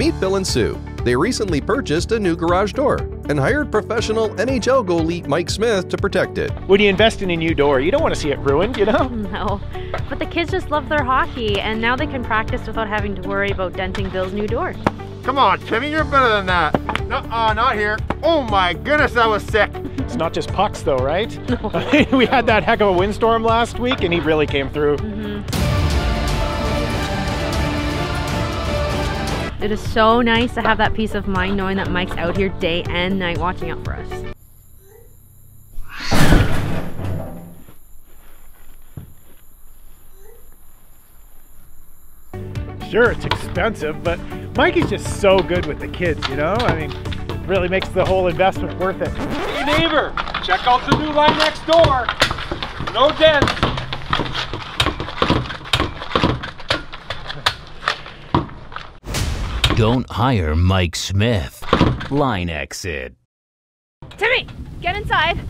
Meet Bill and Sue. They recently purchased a new garage door and hired professional NHL goalie Mike Smith to protect it. When you invest in a new door, you don't want to see it ruined, you know? No. But the kids just love their hockey, and now they can practice without having to worry about denting Bill's new door. Come on, Timmy, you're better than that. Uh-uh, not here. Oh my goodness, that was sick. It's not just pucks, though, right? we had that heck of a windstorm last week, and he really came through. Mm-hmm. It is so nice to have that peace of mind knowing that Mike's out here day and night watching out for us. Sure, it's expensive, but Mike is just so good with the kids, you know? I mean, really makes the whole investment worth it. Hey neighbor, check out the new LINE-X door. No dents. Don't hire Mike Smith. LINE-X it. Timmy, get inside.